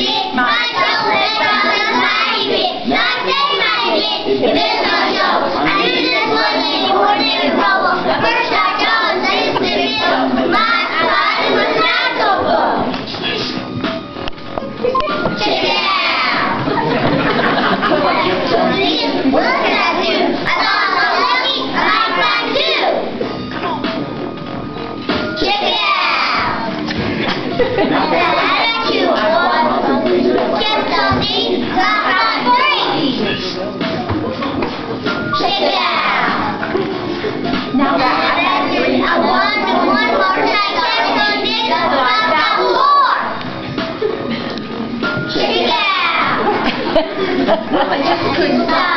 me, my 我本身不可以